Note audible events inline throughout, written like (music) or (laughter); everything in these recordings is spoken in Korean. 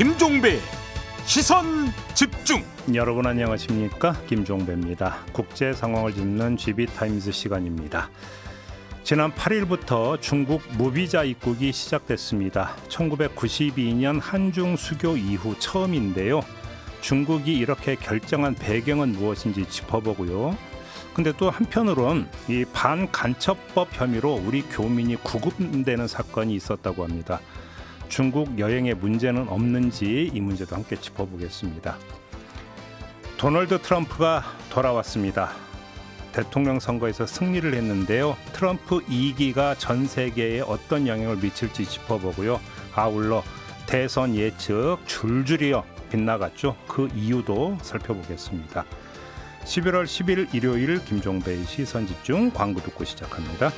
김종배 시선 집중. 여러분 안녕하십니까 김종배입니다. 국제 상황을 짚는 GB 타임즈 시간입니다. 지난 8일부터 중국 무비자 입국이 시작됐습니다. 1992년 한중 수교 이후 처음인데요. 중국이 이렇게 결정한 배경은 무엇인지 짚어보고요. 근데 또 한편으론 이 반간첩법 혐의로 우리 교민이 구금되는 사건이 있었다고 합니다. 중국 여행에 문제는 없는지 이 문제도 함께 짚어보겠습니다. 도널드 트럼프가 돌아왔습니다. 대통령 선거에서 승리를 했는데요. 트럼프 2기가 전 세계에 어떤 영향을 미칠지 짚어보고요. 아울러 대선 예측 줄줄이어 빗나갔죠. 그 이유도 살펴보겠습니다. 11월 10일 일요일 김종배의 시선 집중 광고 듣고 시작합니다.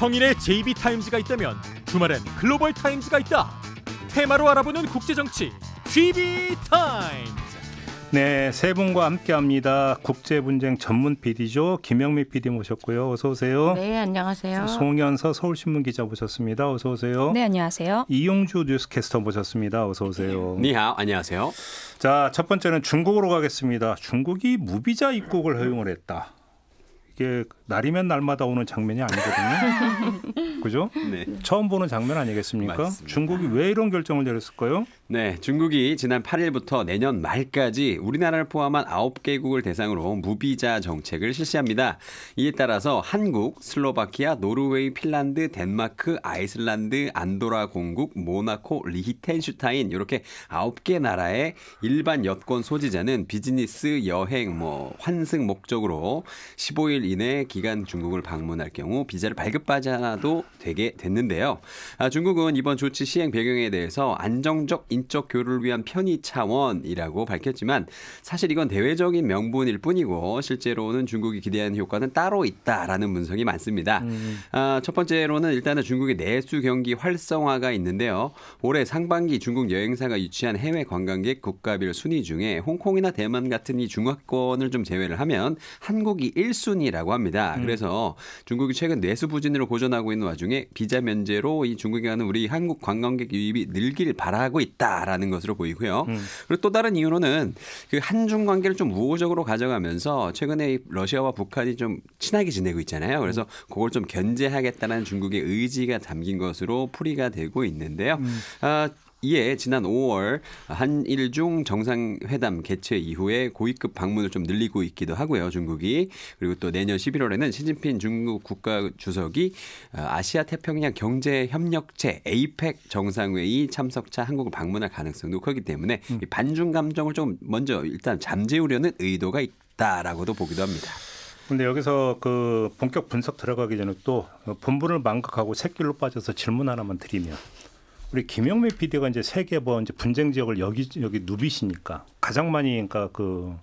평일에 JB타임즈가 있다면 주말엔 글로벌 타임즈가 있다. 테마로 알아보는 국제 정치 JB타임즈. 네, 세 분과 함께합니다. 국제 분쟁 전문 PD죠. 김영미 PD 모셨고요. 어서 오세요. 네, 안녕하세요. 송현서 서울신문 기자 모셨습니다. 어서 오세요. 네, 안녕하세요. 이용주 뉴스캐스터 모셨습니다. 어서 오세요. 니하오, 안녕하세요. 자, 첫 번째는 중국으로 가겠습니다. 중국이 무비자 입국을 허용을 했다. 이게 날이면 날마다 오는 장면이 아니거든요. (laughs) 그죠? 네. 처음 보는 장면 아니겠습니까? 맞습니다. 중국이 왜 이런 결정을 내렸을까요? 네, 중국이 지난 8일부터 내년 말까지 우리나라를 포함한 9개국을 대상으로 무비자 정책을 실시합니다. 이에 따라서 한국, 슬로바키아, 노르웨이, 핀란드, 덴마크, 아이슬란드, 안도라 공국, 모나코, 리히텐슈타인 이렇게 9개 나라의 일반 여권 소지자는 비즈니스, 여행, 뭐 환승 목적으로 15일 이내 기간 중국을 방문할 경우 비자를 발급받지 않아도 되게 됐는데요. 아, 중국은 이번 조치 시행 배경에 대해서 안정적 인적 교류를 위한 편의 차원이라고 밝혔지만 사실 이건 대외적인 명분일 뿐이고 실제로는 중국이 기대하는 효과는 따로 있다라는 분석이 많습니다. 아, 첫 번째로는 일단은 중국의 내수 경기 활성화가 있는데요. 올해 상반기 중국 여행사가 유치한 해외 관광객 국가별 순위 중에 홍콩이나 대만 같은 이 중화권을 좀 제외를 하면 한국이 1순위라고 합니다. 그래서 중국이 최근 내수 부진으로 고전하고 있는 와중에 비자 면제로 이 중국에 가는 우리 한국 관광객 유입이 늘길 바라고 있다라는 것으로 보이고요. 그리고 또 다른 이유로는 그 한중 관계를 좀 우호적으로 가져가면서 최근에 이 러시아와 북한이 좀 친하게 지내고 있잖아요. 그래서 그걸 좀 견제하겠다는 중국의 의지가 담긴 것으로 풀이가 되고 있는데요. 아, 이에 지난 5월 한일중 정상회담 개최 이후에 고위급 방문을 좀 늘리고 있기도 하고요. 중국이 그리고 또 내년 11월에는 시진핑 중국 국가 주석이 어, 아시아 태평양 경제 협력체 에이펙 정상회의 참석차 한국을 방문할 가능성도 크기 때문에 이 반중 감정을 좀 먼저 일단 잠재우려는 의도가 있다라고도 보기도 합니다. 근데 여기서 그 본격 분석 들어가기 전에 또 본분을 망각하고 새길로 빠져서 질문 하나만 드리면 우리 김영미 PD가 이제 세계 뭐 이제 분쟁 지역을 여기 여기 누비시니까 가장 많이 그러니까 그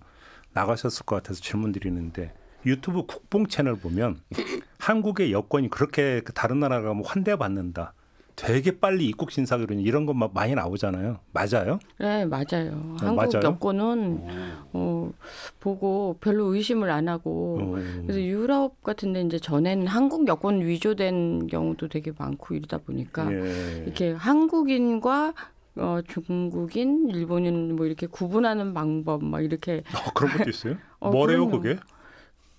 나가셨을 것 같아서 질문 드리는데 유튜브 국뽕 채널 보면 (laughs) 한국의 여권이 그렇게 그 다른 나라가 뭐 환대받는다. 되게 빨리 입국 신사기로 이런 것막 많이 나오잖아요. 맞아요? 네, 맞아요. 한국 맞아요? 여권은 어, 보고 별로 의심을 안 하고 어. 그래서 유럽 같은데 이제 전에는 한국 여권 위조된 경우도 되게 많고 이러다 보니까 예. 이렇게 한국인과 어, 중국인, 일본인 뭐 이렇게 구분하는 방법 막 이렇게 어, 그런 것도 있어요? (laughs) 어, 뭐래요, 그럼요. 그게?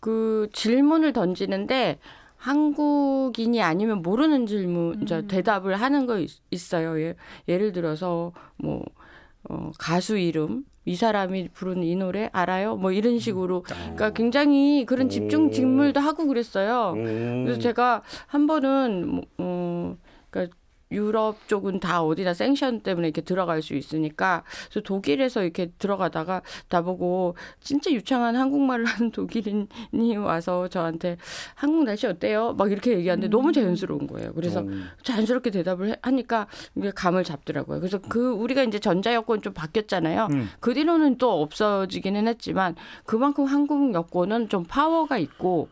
그 질문을 던지는데 한국인이 아니면 모르는 질문, 저 대답을 하는 거 있, 있어요. 예, 예를 들어서 뭐 어, 가수 이름 이 사람이 부른 이 노래 알아요? 뭐 이런 식으로 그러니까 굉장히 그런 집중 질문도 하고 그랬어요. 음. 그래서 제가 한 번은 뭐, 어, 그러니까 유럽 쪽은 다 어디다 생션 때문에 이렇게 들어갈 수 있으니까 그래서 독일에서 이렇게 들어가다가 나보고 진짜 유창한 한국말을 (laughs) 하는 독일인이 와서 저한테 한국 날씨 어때요? 막 이렇게 얘기하는데 너무 자연스러운 거예요. 그래서 자연스럽게 대답을 해- 하니까 이게 감을 잡더라고요. 그래서 그 우리가 이제 전자 여권 좀 바뀌었잖아요. 음. 그 뒤로는 또 없어지기는 했지만 그만큼 한국 여권은 좀 파워가 있고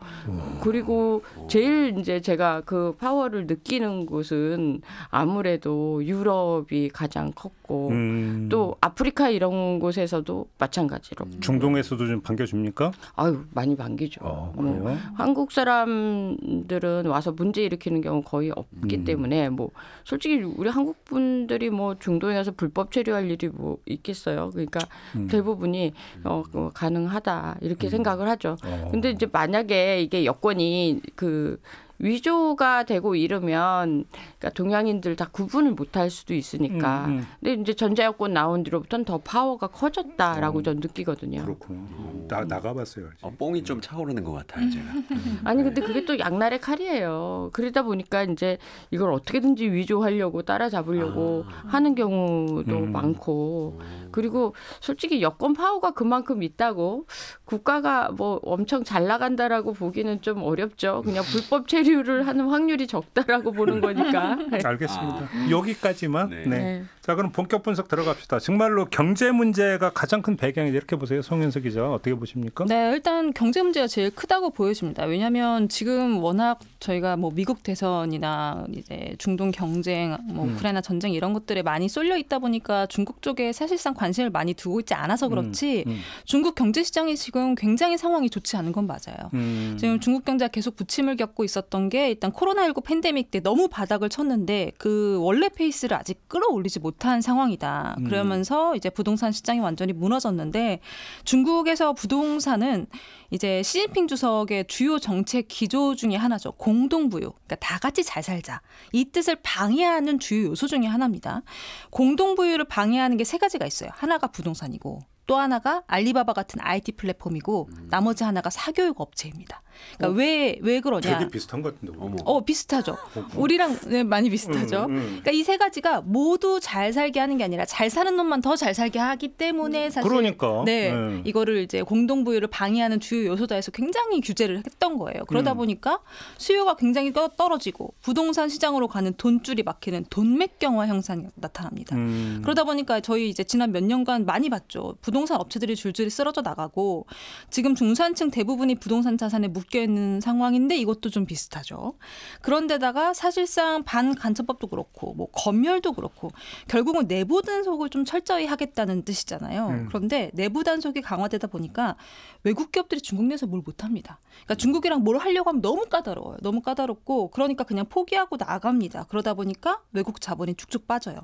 그리고 제일 이제 제가 그 파워를 느끼는 곳은 아무래도 유럽이 가장 컸고 음. 또 아프리카 이런 곳에서도 마찬가지로 중동에서도 좀 반겨줍니까? 아유 많이 반기죠. 어, 뭐? 한국 사람들은 와서 문제 일으키는 경우 거의 없기 음. 때문에 뭐 솔직히 우리 한국 분들이 뭐 중동에 가서 불법 체류할 일이 뭐 있겠어요. 그러니까 음. 대부분이 어, 어, 가능하다 이렇게 생각을 하죠. 어. 근데 이제 만약에 이게 여권이 그 위조가 되고 이러면 그러니까 동양인들 다 구분을 못할 수도 있으니까. 음, 음. 근데 이제 전자 여권 나온 뒤로부터는 더 파워가 커졌다라고 어. 전 느끼거든요. 그렇군요. 나 나가봤어요. 어, 뽕이 좀 차오르는 것 같아요, 제가. (laughs) 아니 근데 그게 또 양날의 칼이에요. 그러다 보니까 이제 이걸 어떻게든지 위조하려고 따라잡으려고 하는 경우도 음. 많고 그리고 솔직히 여권 파워가 그만큼 있다고 국가가 뭐 엄청 잘 나간다라고 보기는 좀 어렵죠. 그냥 불법 체류 (laughs) 를 하는 확률이 적다라고 보는 거니까. (laughs) 알겠습니다. 여기까지만. 네. 네. 네. 자 그럼 본격 분석 들어갑시다. 정말로 경제 문제가 가장 큰 배경이 이렇게 보세요, 송현석 기자 어떻게 보십니까? 네, 일단 경제 문제가 제일 크다고 보여집니다. 왜냐하면 지금 워낙 저희가 뭐 미국 대선이나 이제 중동 경쟁, 뭐 음. 우크라이나 전쟁 이런 것들에 많이 쏠려 있다 보니까 중국 쪽에 사실상 관심을 많이 두고 있지 않아서 그렇지 음, 중국 경제 시장이 지금 굉장히 상황이 좋지 않은 건 맞아요. 음. 지금 중국 경제가 계속 부침을 겪고 있었던 게 일단 코로나19 팬데믹 때 너무 바닥을 쳤는데 그 원래 페이스를 아직 끌어올리지 못한 상황이다. 음. 그러면서 이제 부동산 시장이 완전히 무너졌는데 중국에서 부동산은 이제 시진핑 주석의 주요 정책 기조 중에 하나죠. 공동부유. 그러니까 다 같이 잘 살자. 이 뜻을 방해하는 주요 요소 중에 하나입니다. 공동부유를 방해하는 게 세 가지가 있어요. 하나가 부동산이고 또 하나가 알리바바 같은 IT 플랫폼이고 나머지 하나가 사교육 업체입니다. 그러니까 왜왜 그러냐? 되게 비슷한 것 같은데. 어머. 어 비슷하죠. 우리랑 네, 많이 비슷하죠. 음, 음. 그러니까 이 세 가지가 모두 잘 살게 하는 게 아니라 잘 사는 놈만 더 잘 살게 하기 때문에 사실 그러니까. 네, 네. 이거를 이제 공동 부유를 방해하는 주요 요소다 해서 굉장히 규제를 했던 거예요. 그러다 음. 보니까 수요가 굉장히 떠- 떨어지고 부동산 시장으로 가는 돈줄이 막히는 돈맥경화 현상이 나타납니다. 음. 그러다 보니까 저희 이제 지난 몇 년간 많이 봤죠. 부동산 업체들이 줄줄이 쓰러져 나가고 지금 중산층 대부분이 부동산 자산에 묶여 있는 상황인데 이것도 좀 비슷하죠. 그런데다가 사실상 반간첩법도 그렇고 뭐 검열도 그렇고 결국은 내부 단속을 좀 철저히 하겠다는 뜻이잖아요. 음. 그런데 내부 단속이 강화되다 보니까 외국 기업들이 중국 내에서 뭘 못합니다. 그러니까 중국이랑 뭘 하려고 하면 너무 까다로워요. 너무 까다롭고 그러니까 그냥 포기하고 나갑니다. 그러다 보니까 외국 자본이 쭉쭉 빠져요.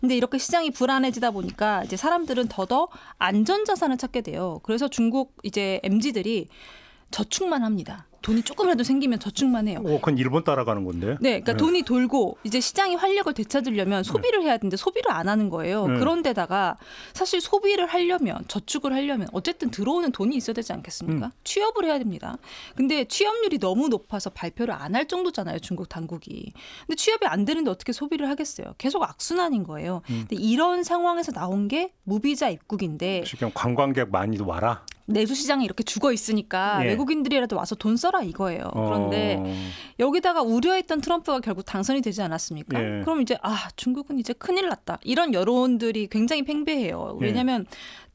근데 이렇게 시장이 불안해지다 보니까 이제 사람들은 더더 안전 자산을 찾게 돼요. 그래서 중국 이제 MZ들이 저축만 합니다. 돈이 조금이라도 생기면 저축만 해요. 어, 그건 일본 따라가는 건데. 네, 그러니까 네. 돈이 돌고 이제 시장이 활력을 되찾으려면 소비를 해야 되는데 소비를 안 하는 거예요. 네. 그런데다가 사실 소비를 하려면 저축을 하려면 어쨌든 들어오는 돈이 있어야 되지 않겠습니까? 음. 취업을 해야 됩니다. 근데 취업률이 너무 높아서 발표를 안 할 정도잖아요, 중국 당국이. 근데 취업이 안 되는데 어떻게 소비를 하겠어요? 계속 악순환인 거예요. 음. 근데 이런 상황에서 나온 게 무비자 입국인데 지금 관광객 많이 와라. 내수 시장이 이렇게 죽어 있으니까 예. 외국인들이라도 와서 돈 써라 이거예요. 그런데 어. 여기다가 우려했던 트럼프가 결국 당선이 되지 않았습니까? 예. 그럼 이제 아 중국은 이제 큰일 났다 이런 여론들이 굉장히 팽배해요. 예. 왜냐하면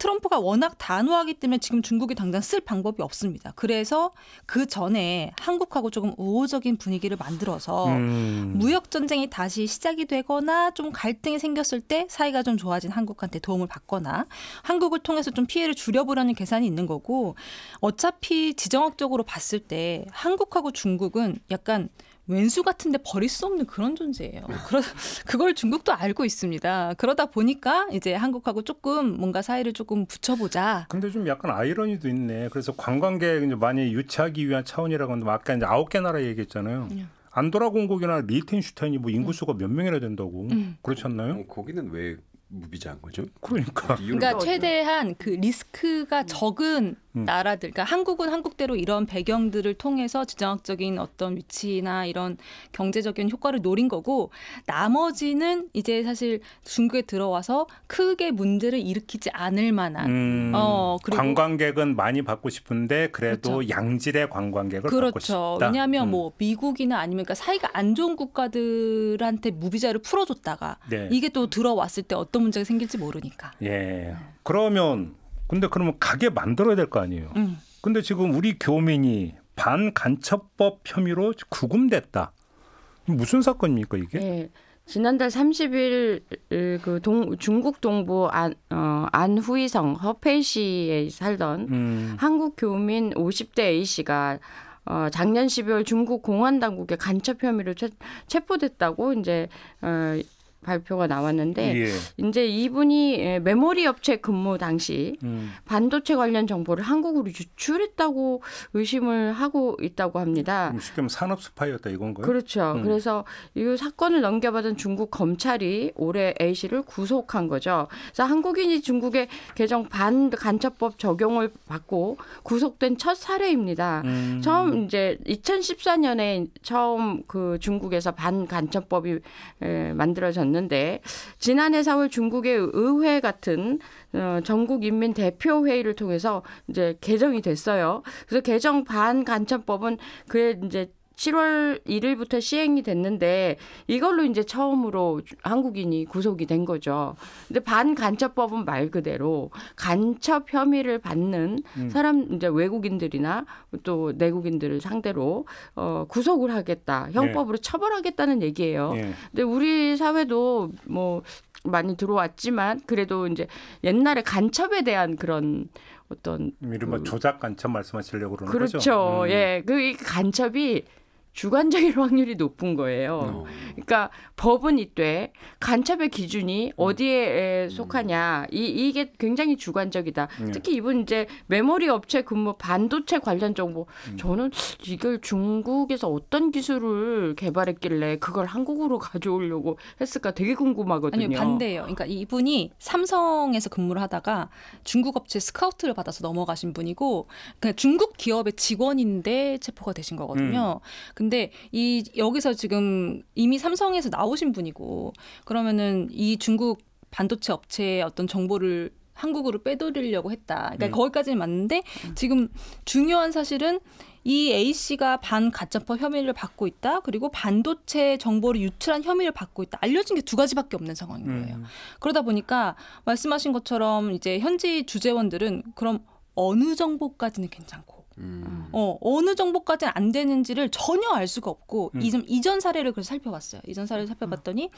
트럼프가 워낙 단호하기 때문에 지금 중국이 당장 쓸 방법이 없습니다. 그래서 그 전에 한국하고 조금 우호적인 분위기를 만들어서 음. 무역 전쟁이 다시 시작이 되거나 좀 갈등이 생겼을 때 사이가 좀 좋아진 한국한테 도움을 받거나 한국을 통해서 좀 피해를 줄여보려는 계산이 있는 거고 어차피 지정학적으로 봤을 때 한국하고 중국은 약간 왼수 같은데 버릴 수 없는 그런 존재예요. 그러, 그걸 중국도 알고 있습니다. 그러다 보니까 이제 한국하고 조금 뭔가 사이를 조금 붙여보자. 근데 좀 약간 아이러니도 있네. 그래서 관광객 이제 많이 유치하기 위한 차원이라고 하는데 아까 이제 아홉 개 나라 얘기했잖아요. 음. 안도라 공국이나 리텐슈타인이 뭐 인구수가 몇 명이나 된다고 음. 그렇지 않나요? 어, 거기는 왜 무비자한 거죠? 그러니까 이유는 그러니까? 최대한 그 리스크가 적은 음. 나라들, 그러니까 한국은 한국대로 이런 배경들을 통해서 지정학적인 어떤 위치나 이런 경제적인 효과를 노린 거고 나머지는 이제 사실 중국에 들어와서 크게 문제를 일으키지 않을 만한 음, 어, 관광객은 많이 받고 싶은데 그래도 그렇죠. 양질의 관광객을 받고 그렇죠. 싶다. 왜냐하면 음. 뭐 미국이나 아니면 그러니까 사이가 안 좋은 국가들한테 무비자를 풀어줬다가 네. 이게 또 들어왔을 때 어떤 문제가 생길지 모르니까. 예. 그러면 근데 그러면 가게 만들어야 될 거 아니에요. 음. 근데 지금 우리 교민이 반간첩법 혐의로 구금됐다. 무슨 사건입니까 이게? 네. 지난달 30일 그 동, 중국 동부 안, 어, 안후이성 허페이시에 살던 음. 한국 교민 50대 A 씨가 어, 작년 12월 중국 공안 당국의 간첩 혐의로 체, 체포됐다고 이제 어, 발표가 나왔는데 예. 이제 이분이 예, 메모리 업체 근무 당시 음. 반도체 관련 정보를 한국으로 유출했다고 의심을 하고 있다고 합니다. 쉽게 말하면 산업 스파이였다 이건가요? 그렇죠. 음. 그래서 이 사건을 넘겨받은 중국 검찰이 올해 A 씨를 구속한 거죠. 그래서 한국인이 중국의 개정 반 간첩법 적용을 받고 구속된 첫 사례입니다. 음. 처음 이제 2014년에 처음 그 중국에서 반 간첩법이 에, 만들어졌 는데 지난해 4월 중국의 의회 같은 어, 전국 인민 대표 회의를 통해서 이제 개정이 됐어요. 그래서 개정 반간첩법은 그의 이제 7월 1일부터 시행이 됐는데 이걸로 이제 처음으로 한국인이 구속이 된 거죠. 근데 반간첩법은 말 그대로 간첩 혐의를 받는 음. 사람 이제 외국인들이나 또 내국인들을 상대로 어 구속을 하겠다. 형법으로 처벌하겠다는 얘기예요. 예. 근데 우리 사회도 뭐 많이 들어왔지만 그래도 이제 옛날에 간첩에 대한 그런 어떤 이른바 그- 조작 간첩 말씀하시려고 그러는 그렇죠. 거죠? 음. 예. 그이 간첩이 주관적일 (laughs) 확률이 높은 거예요. 어. 그러니까 법은 이때 간첩의 기준이 음. 어디에 속하냐 이 이게 굉장히 주관적이다. 네. 특히 이분 이제 메모리 업체 근무 반도체 관련 정보 음. 저는 이걸 중국에서 어떤 기술을 개발했길래 그걸 한국으로 (laughs) 가져오려고 했을까 되게 궁금하거든요. 아니요 반대예요. 그러니까 이분이 삼성에서 근무를 하다가 중국 업체 스카우트를 받아서 넘어가신 분이고 그냥 중국 기업의 직원인데 체포가 되신 거거든요. 근데 이 여기서 지금 이미 삼성에서 나오신 분이고 그러면은 이 중국 반도체 업체의 어떤 정보를 한국으로 빼돌리려고 했다. 그러니까 음. 거기까지는 맞는데 지금 중요한 사실은 이 A 씨가 반 가짜법 혐의를 받고 있다. 그리고 반도체 정보를 유출한 혐의를 받고 있다. 알려진 게 두 가지밖에 없는 상황인 거예요. 음. 그러다 보니까 말씀하신 것처럼 이제 현지 주재원들은 그럼 어느 정보까지는 괜찮고 음. 어, 어느 정보까지는 안 되는지를 전혀 알 수가 없고 음. 이전, 이전 사례를 그래서 살펴봤어요. 이전 사례를 살펴봤더니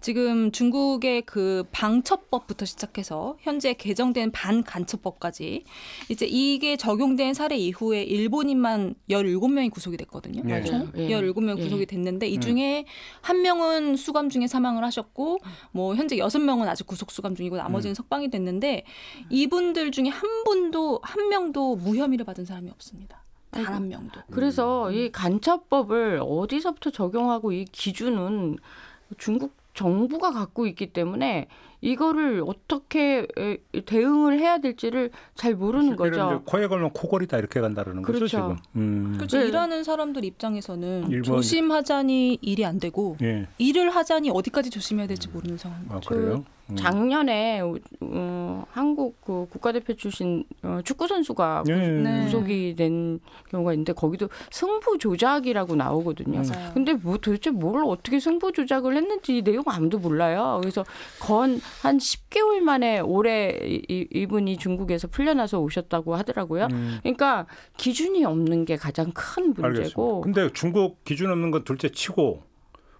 지금 중국의 그 방첩법부터 시작해서 현재 개정된 반간첩법까지 이제 이게 적용된 사례 이후에 일본인만 17명이 구속이 됐거든요. 네. 총 예. 17명 예. 구속이 됐는데 이 음. 중에 한 명은 수감 중에 사망을 하셨고 뭐 현재 여섯 명은 아직 구속 수감 중이고 나머지는 석방이 됐는데 이분들 중에 한 분도 한 명도 무혐의를 받은 사람이 없 습니다. 단 한 명도. 그래서 이 간첩법을 어디서부터 적용하고 이 기준은 중국 정부가 갖고 있기 때문에 이거를 어떻게 에, 대응을 해야 될지를 잘 모르는 거죠. 코에 걸면 코골이다 이렇게 간다는 거죠 그렇죠. 지금. 음. 그렇죠. 네. 일하는 사람들 입장에서는 일본- 조심하자니 일이 안 되고 예. 일을 하자니 어디까지 조심해야 될지 모르는 상황인 아 거죠. 그래요? 음. 작년에 어, 한국 그 국가대표 출신 어, 축구 선수가 예. 네. 구속이 된 경우가 있는데 거기도 승부 조작이라고 나오거든요. 맞아요. 근데 뭐 도대체 뭘 어떻게 승부 조작을 했는지 내용 아무도 몰라요. 그래서 건한 10개월 만에 올해 이- 이- 이분이 중국에서 풀려나서 오셨다고 하더라고요. 음. 그러니까 기준이 없는 게 가장 큰 알겠습니다. 문제고. 근데 중국 기준 없는 건 둘째 치고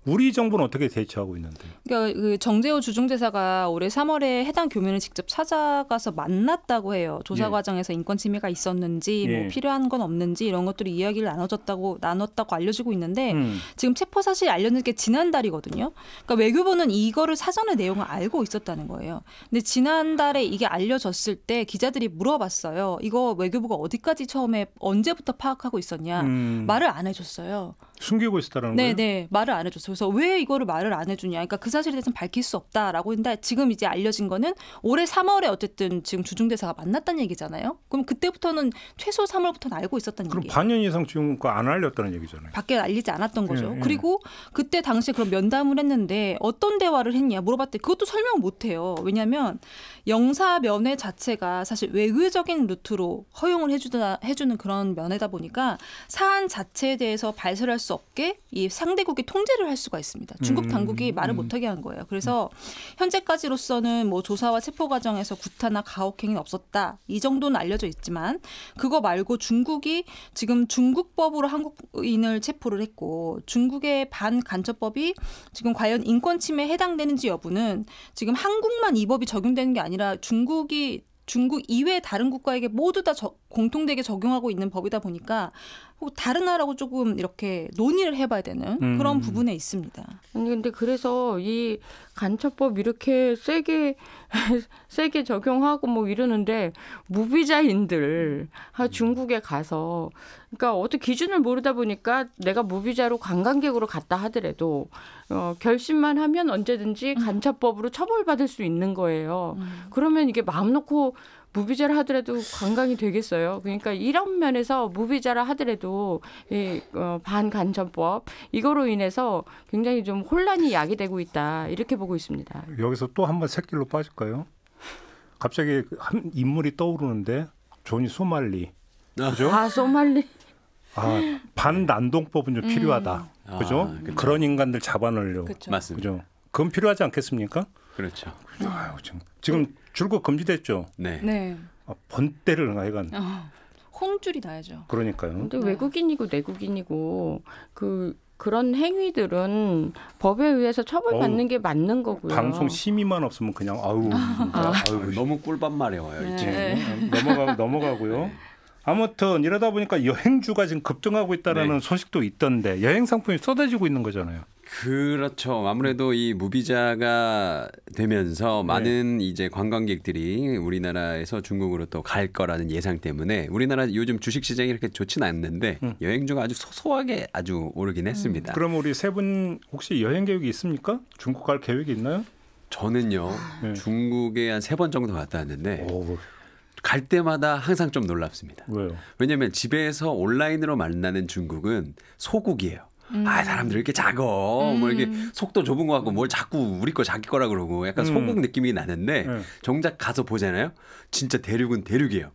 우리 정부는 어떻게 대처하고 있는데? 그러니까 그 정재호 주중대사가 올해 3월에 해당 교민을 직접 찾아가서 만났다고 해요. 조사 예. 과정에서 인권 침해가 있었는지 예. 뭐 필요한 건 없는지 이런 것들이 이야기를 나눠졌다고 나눴다고 알려지고 있는데 음. 지금 체포 사실이 알려진 게 지난달이거든요. 그러니까 외교부는 이거를 사전에 내용을 알고 있었다는 거예요. 근데 지난달에 이게 알려졌을 때 기자들이 물어봤어요. 이거 외교부가 어디까지 처음에 언제부터 파악하고 있었냐? 음. 말을 안 해줬어요. 숨기고 있었다는 네, 거예요? 네, 말을 안 해줬어요. 그래서 왜 이거를 말을 안 해주냐? 그러니까 그 사실에 대해서는 밝힐 수 없다라고 했는데 지금 이제 알려진 거는 올해 3월에 어쨌든 지금 주중대사가 만났다는 얘기잖아요. 그럼 그때부터는 최소 3월부터는 알고 그럼 얘기예요. 반년 이상 지금 안 알렸다는 얘기잖아요. 밖에 알리지 않았던 거죠. 예, 예. 그리고 그때 당시에 그런 면담을 했는데 어떤 대화를 했냐 물어봤더니 그것도 설명 못 해요. 왜냐하면 영사 면회 자체가 사실 외교적인 루트로 허용을 해주다 해주는 그런 면회다 보니까 사안 자체에 대해서 발설할 수 없게 이 상대국이 통제를 할 수가 있습니다. 중국 음, 당국이 말을 음. 못하게 한 거예요. 그래서 현재까지로서는 뭐 조사와 체포 과정에서 구타나 가혹행위는 없었다. 이 정도는 알려져 있지만 그거 말고 중국이 지금 중국법으로 한국인을 체포를 했고 중국의 반간첩법이 지금 과연 인권 침해에 해당되는지 여부는 지금 한국만 이 법이 적용되는 게 아니 라 중국이 중국 이외 다른 국가에게 모두 다 저- 공통되게 적용하고 있는 법이다 보니까 혹 다른 나라하고 조금 이렇게 논의를 해봐야 되는 음. 그런 부분에 있습니다. 아니 근데 그래서 이 간첩법 이렇게 세게 (laughs) 세게 적용하고 뭐 이러는데 무비자인들 아, 중국에 가서 그러니까 어떻게 기준을 모르다 보니까 내가 무비자로 관광객으로 갔다 하더라도 어, 결심만 하면 언제든지 간첩법으로 처벌받을 수 있는 거예요. 그러면 이게 마음 놓고 무비자를 하더라도 관광이 되겠어요. 그러니까 이런 면에서 무비자를 하더라도 이 어, 반간첩법 이거로 인해서 굉장히 좀 혼란이 야기되고 있다 이렇게 보고 있습니다. 여기서 또 한 번 새길로 빠질까요? 갑자기 한 인물이 떠오르는데 조니 소말리. 그죠? 아 소말리 아, 반난동법은 좀 필요하다. 아, 그죠? 그쵸. 그런 인간들 잡아내려고. 그렇죠. 맞습니다. 그죠? 그건 필요하지 않겠습니까? 그렇죠. 아유, 지금, 지금 출국 금지됐죠. 네. 네. 아, 번때를 하여간 어, 홍줄이 나야죠. 그러니까요. 근데 네. 외국인이고 내국인이고 그 그런 행위들은 법에 의해서 처벌받는 게 맞는 거고요. 방송 심의만 없으면 그냥 아우 진짜 아유 너무 꿀밤 마려워요. 네. 이제. 네. 넘어가 넘어가고요. 아무튼 이러다 보니까 여행주가 지금 급등하고 있다라는 네. 소식도 있던데 여행 상품이 쏟아지고 있는 거잖아요. 그렇죠. 아무래도 이 무비자가 되면서 네. 많은 이제 관광객들이 우리나라에서 중국으로 또 갈 거라는 예상 때문에 우리나라 요즘 주식 시장이 이렇게 좋지는 않는데 음. 여행주가 아주 소소하게 아주 오르긴 했습니다. 그럼 우리 세 분 혹시 여행 계획이 있습니까? 중국 갈 계획이 있나요? 저는요 네. 중국에 한 세 번 정도 갔다 왔는데 오, 갈 때마다 항상 좀 놀랍습니다. 왜요? 왜냐하면 집에서 온라인으로 만나는 중국은 소국이에요. 음. 아 사람들 이렇게 작어. 뭐 이렇게 속도 좁은 거 같고 뭘 자꾸 우리 거 자기 거라 그러고 약간 음. 소국 느낌이 나는데 네. 정작 가서 보잖아요? 진짜 대륙은 대륙이에요.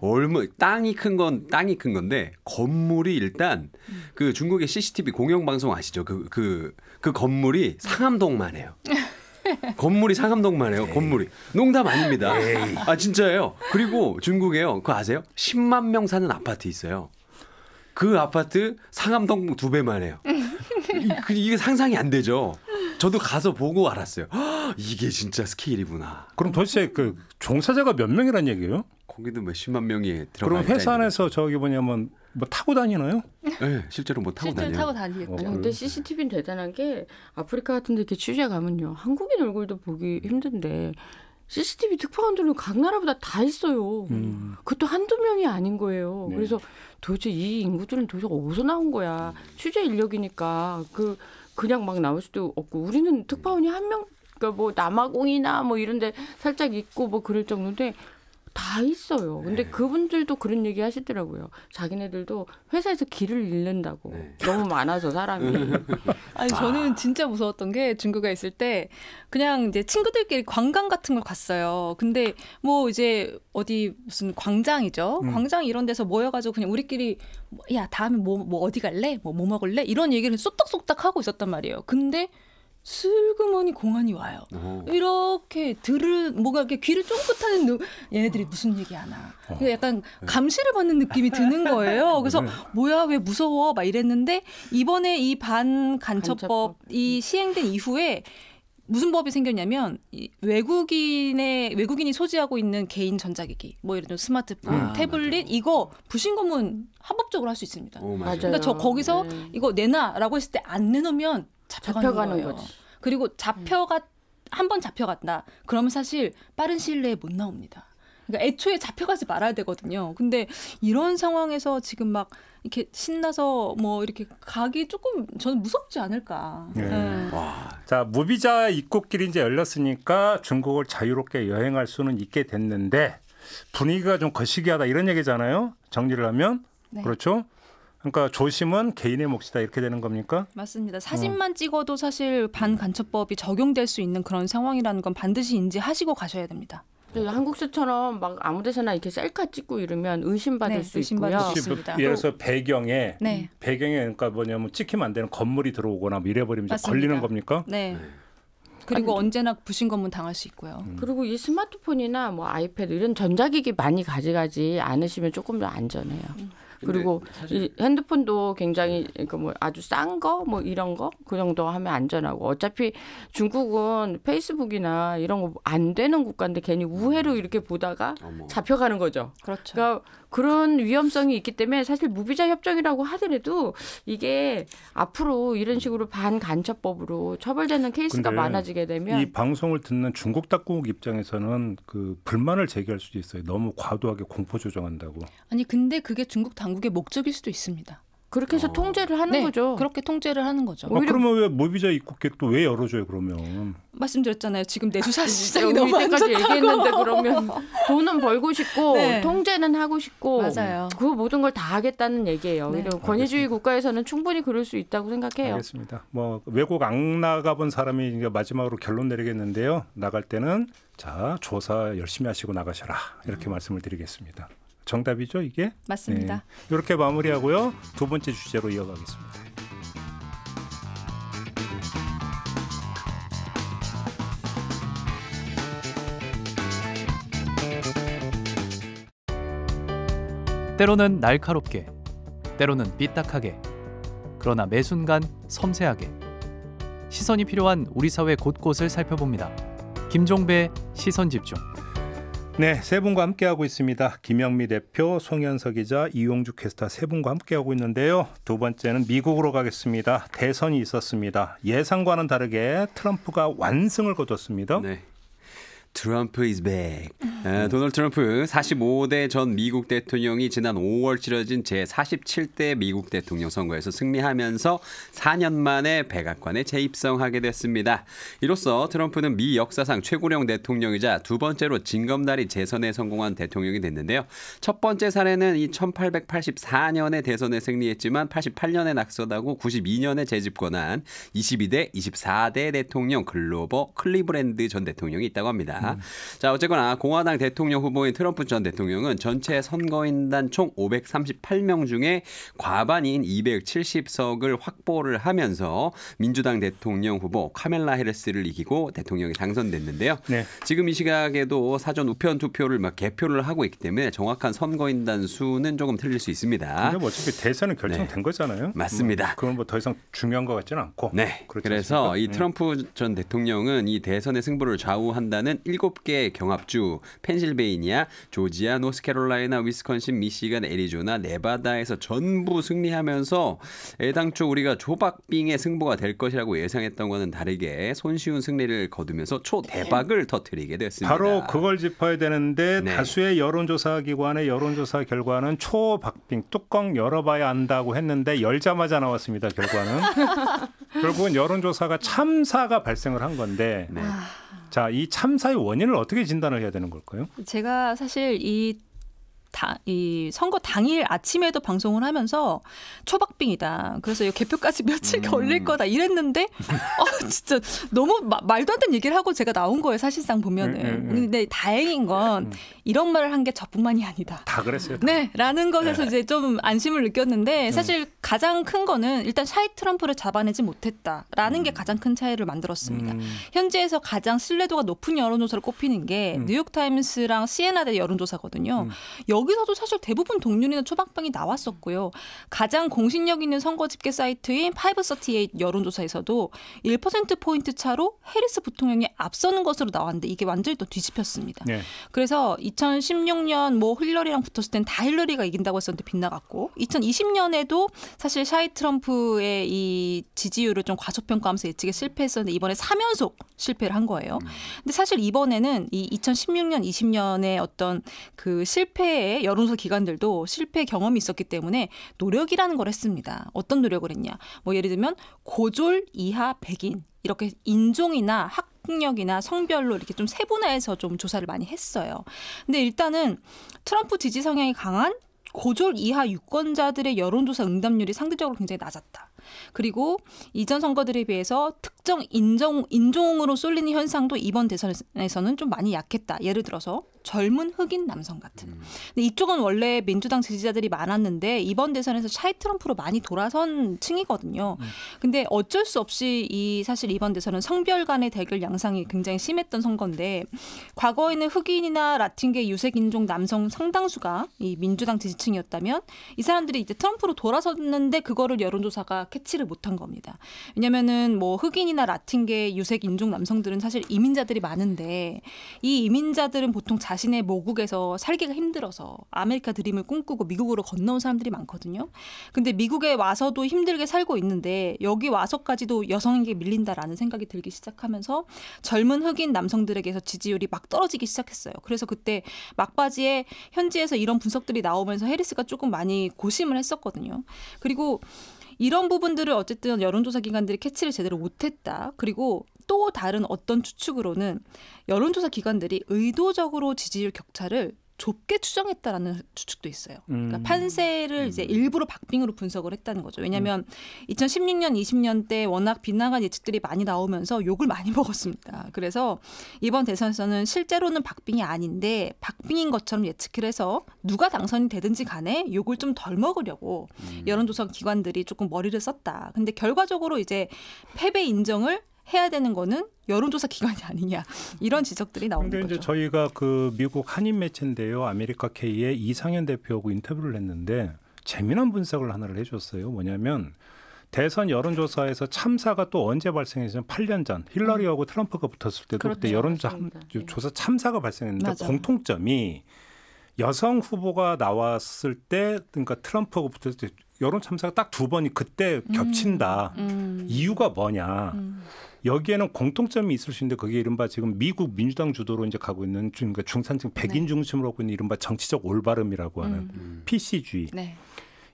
얼마 땅이 큰 건 땅이 큰 건데 건물이 일단 그 중국의 CCTV 공영 방송 아시죠? 그그그 건물이 상암동만 해요. (laughs) 건물이 상암동만 해요 건물이. 농담 아닙니다. 아 진짜예요. 그리고 중국에요. 그거 아세요? 10만 명 사는 아파트 있어요 그 아파트 상암동 두 배만 해요. (laughs) 이- 그- 이게 상상이 안 되죠. 저도 가서 보고 알았어요. 헉, 이게 진짜 스케일이구나. 그럼 도대체 그 종사자가 몇 명이란 얘기예요? 거기도 몇십만 명이 들어가 그럼 회사 안에서 저기 뭐냐면 뭐 타고 다니나요? 네, 실제로 뭐 타고 실제로 다녀요. 타고 다니겠죠. 어, 근데 그래요? CCTV는 대단한 게 아프리카 같은 데 이렇게 취재 가면요. 한국인 얼굴도 보기 힘든데 CCTV 특파원들은 각 나라보다 다 있어요. 음. 그것도 한두 명이 아닌 거예요. 네. 그래서 도대체 이 인구들은 도대체 어디서 나온 거야. 취재 인력이니까 그 그냥 막 나올 수도 없고 우리는 특파원이 한 명 그러니까 뭐 남아공이나 뭐 이런 데 살짝 있고 뭐 그럴 정도인데 다 있어요. 근데 네. 그분들도 그런 얘기 하시더라고요. 자기네들도 회사에서 길을 잃는다고. 네. 너무 많아서 사람이. (laughs) 아니 저는 진짜 무서웠던 게 중국에 있을 때 그냥 이제 친구들끼리 관광 같은 걸 갔어요. 근데 뭐 이제 어디 무슨 광장이죠. 음. 광장 이런 데서 모여가지고 그냥 우리끼리 뭐, 야 다음에 뭐 뭐 어디 갈래? 뭐 뭐 먹을래? 이런 얘기를 쏙닥쏙닥 하고 있었단 말이에요. 근데 슬그머니 공안이 와요. 어. 이렇게 들을 뭔가 이렇게 귀를 쫑긋하는 누, 얘네들이 무슨 얘기하나. 그러니까 약간 감시를 받는 느낌이 드는 거예요. (laughs) 그래서 뭐야 왜 무서워 막 이랬는데 이번에 이 반 간첩법 간첩법. 이 시행된 이후에 무슨 법이 생겼냐면 이 외국인의 외국인이 소지하고 있는 개인 전자기기 뭐 예를 들어 스마트폰, 아, 태블릿 맞아요. 이거 부신검은 합법적으로 할 수 있습니다. 오, 맞아요. 맞아요. 그러니까 저 거기서 네. 이거 내놔라고 했을 때 안 내놓으면 잡혀가는, 잡혀가는 거예요. 거지. 그리고 잡혀가 한번 잡혀갔다. 그러면 사실 빠른 시일 내에 못 나옵니다. 그러니까 애초에 잡혀가지 말아야 되거든요. 근데 이런 상황에서 지금 막 이렇게 신나서 뭐 이렇게 가기 조금 저는 무섭지 않을까. 네. 예. 와, 자 무비자 입국길이 이제 열렸으니까 중국을 자유롭게 여행할 수는 있게 됐는데 분위기가 좀 거시기하다 이런 얘기잖아요. 정리를 하면 네. 그렇죠. 그러니까 조심은 개인의 몫이다 이렇게 되는 겁니까? 맞습니다. 사진만 찍어도 사실 반간첩법이 적용될 수 있는 그런 상황이라는 건 반드시 인지하시고 가셔야 됩니다. 한국수처럼 막 아무데서나 이렇게 셀카 찍고 이러면 의심받을 네, 수 있고요. 수 있습니다. 예를 들어서 배경에 네. 배경에 그러니까 뭐냐면 찍히면 안 되는 건물이 들어오거나 뭐 이래버리면. 걸리는 겁니까? 네. 그리고 언제나 부신 검문 당할 수 있고요. 음. 그리고 이 스마트폰이나 뭐 아이패드 이런 전자기기 많이 가져가지 않으시면 조금 더 안전해요. 그리고 이 핸드폰도 굉장히 그러니까 뭐 아주 싼 거 뭐 이런 거 그 정도 하면 안전하고 어차피 중국은 페이스북이나 이런 거 안 되는 국가인데 괜히 우회로 이렇게 보다가 어머. 잡혀가는 거죠. 그렇죠. 그러니까 그런 위험성이 있기 때문에 사실 무비자 협정이라고 하더라도 이게 앞으로 이런 식으로 반간첩법으로 처벌되는 케이스가 많아지게 되면 이 방송을 듣는 중국 당국 입장에서는 그 불만을 제기할 수도 있어요. 너무 과도하게 공포 조정한다고. 아니 근데 그게 중국 당국의 목적일 수도 있습니다. 그렇게 해서 어. 통제를 하는 네, 거죠. 그렇게 통제를 하는 거죠. 아, 그러면 왜 무비자 입국객 또왜 열어줘요 그러면? 말씀드렸잖아요. 지금 내수사 (laughs) 시장이 너무 안 좋다고. 얘기했는데 그러면 돈은 벌고 싶고 네. 통제는 하고 싶고 맞아요. 그 모든 걸 다 하겠다는 얘기예요. 네. 권위주의 국가에서는 충분히 그럴 수 있다고 생각해요. 알겠습니다. 뭐 외국 안 나가본 사람이 이제 마지막으로 결론 내리겠는데요. 나갈 때는 자 조사 열심히 하시고 나가셔라 이렇게 말씀을 드리겠습니다. 정답이죠 이게? 맞습니다. 네. 이렇게 마무리하고요. 두 번째 주제로 이어가겠습니다. 때로는 날카롭게, 때로는 삐딱하게, 그러나 매 순간 섬세하게 시선이 필요한 우리 사회 곳곳을 살펴봅니다. 김종배 시선 집중. 네, 세 분과 함께하고 있습니다. 김영미 대표, 송현석 기자, 이용주 캐스터 세 분과 함께하고 있는데요. 두 번째는 미국으로 가겠습니다. 대선이 있었습니다. 예상과는 다르게 트럼프가 완승을 거뒀습니다. 네. 트럼프 is back. 아, 도널드 트럼프 45대 전 미국 대통령이 지난 5월 치러진 제47대 미국 대통령 선거에서 승리하면서 4년 만에 백악관에 재입성하게 됐습니다. 이로써 트럼프는 미 역사상 최고령 대통령이자 두 번째로 징검다리 재선에 성공한 대통령이 됐는데요. 첫 번째 사례는 이 1884년에 대선에 승리했지만 88년에 낙선하고 92년에 재집권한 22대 24대 대통령 글로버 클리브랜드 전 대통령이 있다고 합니다. 자, 어쨌거나 공화당 대통령 후보인 트럼프 전 대통령은 전체 선거인단 총 538명 중에 과반인 270석을 확보를 하면서 민주당 대통령 후보 카멜라 해리스를 이기고 대통령이 당선됐는데요. 네. 지금 이 시각에도 사전 우편 투표를 막 개표를 하고 있기 때문에 정확한 선거인단 수는 조금 틀릴 수 있습니다. 근데 뭐 어차피 대선은 결정된 거잖아요. 맞습니다. 뭐 그건 뭐 더 이상 중요한 것 같지는 않고. 네. 그래서 않습니까? 이 음. 트럼프 전 대통령은 이 대선의 승부를 좌우한다는 7개 경합주 펜실베이니아, 조지아, 노스캐롤라이나, 위스콘신, 미시간, 애리조나, 네바다에서 전부 승리하면서 애당초 우리가 조박빙의 승부가 될 것이라고 예상했던 것과는 다르게 손쉬운 승리를 거두면서 초대박을 터뜨리게 됐습니다. 바로 그걸 짚어야 되는데 네. 다수의 여론조사 기관의 여론조사 결과는 초박빙 뚜껑 열어봐야 안다고 했는데 열자마자 나왔습니다. 결과는 (laughs) 결국은 여론조사가 참사가 발생을 한 건데 네. 자 이 참사의 원인을 어떻게 진단을 해야 되는 걸까요? 제가 사실 이 다, 이 선거 당일 아침에도 방송을 하면서 초박빙이다. 그래서 이 개표까지 (laughs) 며칠 음. 걸릴 거다 이랬는데, 어, (laughs) 진짜 너무 마- 말도 안 되는 얘기를 하고 제가 나온 거예요. 사실상 보면은. 음, 음, 음. 근데 다행인 건 이런 말을 한 게 저뿐만이 아니다. 다 그랬어요. 다. 네, 라는 것에서 이제 좀 안심을 느꼈는데 사실 가장 큰 거는 일단 샤이 트럼프를 잡아내지 못했다라는 게 가장 큰 차이를 만들었습니다. 음. 현지에서 가장 신뢰도가 높은 여론조사를 꼽히는 게 음. 뉴욕타임스랑 시에나대 여론조사거든요. 음. 여기서도 사실 대부분 동률이나 초박빙이 나왔었고요. 가장 공신력 있는 선거 집계 사이트인 538 여론조사에서도 1%포인트 차로 해리스 부통령이 앞서는 것으로 나왔는데 이게 완전히 또 뒤집혔습니다. 네. 그래서 2016년 뭐 힐러리랑 붙었을 땐 다 힐러리가 이긴다고 했었는데 빗나갔고 2020년에도 사실 shy 트럼프의 이 지지율을 좀 과소평가하면서 예측에 실패했었는데 이번에 3연속 실패를 한 거예요. 근데 사실 이번에는 이 2016년 20년에 어떤 그 실패 의 여론조사 기관들도 실패 경험이 있었기 때문에 노력이라는 걸 했습니다. 어떤 노력을 했냐? 뭐 예를 들면 고졸 이하 백인 이렇게 인종이나 학 학력이나 성별로 이렇게 좀 세분화해서 좀 조사를 많이 했어요. 근데 일단은 트럼프 지지 성향이 강한 고졸 이하 유권자들의 여론조사 응답률이 상대적으로 굉장히 낮았다. 그리고 이전 선거들에 비해서 특정 인종 인종으로 쏠리는 현상도 이번 대선에서는 좀 많이 약했다. 예를 들어서 젊은 흑인 남성 같은. 근데 이쪽은 원래 민주당 지지자들이 많았는데 이번 대선에서 차이 트럼프로 많이 돌아선 층이거든요. 근데 어쩔 수 없이 이 사실 이번 대선은 성별 간의 대결 양상이 굉장히 심했던 선거인데 과거에는 흑인이나 라틴계 유색 인종 남성 상당수가 이 민주당 지지층이었다면 이 사람들이 이제 트럼프로 돌아섰는데 그거를 여론조사가 캐치를 못한 겁니다. 왜냐면은 뭐 흑인이나 라틴계 유색 인종 남성들은 사실 이민자들이 많은데 이 이민자들은 보통 자신의 모국에서 살기가 힘들어서 아메리카 드림을 꿈꾸고 미국으로 건너온 사람들이 많거든요. 근데 미국에 와서도 힘들게 살고 있는데 여기 와서까지도 여성에게 밀린다라는 생각이 들기 시작하면서 젊은 흑인 남성들에게서 지지율이 막 떨어지기 시작했어요. 그래서 그때 막바지에 현지에서 이런 분석들이 나오면서 해리스가 조금 많이 고심을 했었거든요. 그리고 이런 부분들을 어쨌든 여론조사 기관들이 캐치를 제대로 못했다. 그리고 또 다른 어떤 추측으로는 여론조사 기관들이 의도적으로 지지율 격차를 좁게 추정했다라는 추측도 있어요. 그러니까 음. 판세를 이제 일부러 박빙으로 분석을 했다는 거죠. 왜냐하면 2016년, 20년 때 워낙 빗나간 예측들이 많이 나오면서 욕을 많이 (laughs) 먹었습니다. 그래서 이번 대선에서는 실제로는 박빙이 아닌데 박빙인 것처럼 예측을 해서 누가 당선이 되든지 간에 욕을 좀 덜 먹으려고 여론조사 기관들이 조금 머리를 썼다. 근데 결과적으로 이제 패배 인정을 해야 되는 거는 여론조사 기관이 아니냐 이런 지적들이 나오는 근데 거죠. 이제 저희가 그 미국 한인 매체인데요. 아메리카 K의 이상현 대표하고 인터뷰를 했는데 재미난 분석을 하나를 해줬어요. 뭐냐면 대선 여론조사에서 참사가 또 언제 발생했냐면 8년 전 힐러리하고 트럼프가 붙었을 때도 그렇죠. 그때 여론조사. 조사 참사가 발생했는데 맞아요. 공통점이 여성 후보가 나왔을 때 그러니까 트럼프하고 붙었을 때 여론 참사가 딱 두 번이 그때 겹친다. 음. 이유가 뭐냐? 음. 여기에는 공통점이 있을 수 있는데 그게 이른바 지금 미국 민주당 주도로 이제 가고 있는 중- 그러니까 중산층 백인 중심으로 하고 있는 이른바 정치적 올바름이라고 하는 음. PC주의 네.